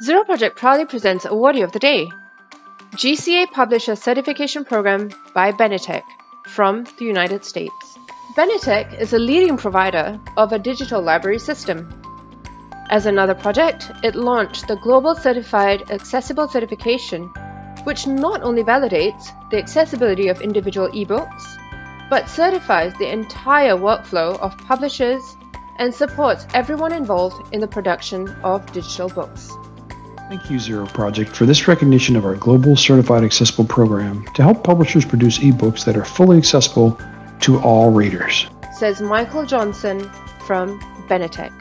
Zero Project proudly presents Awardee of the Day GCA Publisher Certification Program by Benetech from the United States. Benetech is a leading provider of a digital library system. As another project, it launched the Global Certified Accessible Certification, which not only validates the accessibility of individual ebooks, but certifies the entire workflow of publishers and supports everyone involved in the production of digital books. Thank you, Zero Project, for this recognition of our Global Certified Accessible program to help publishers produce ebooks that are fully accessible to all readers. Says Michael Johnson from Benetech.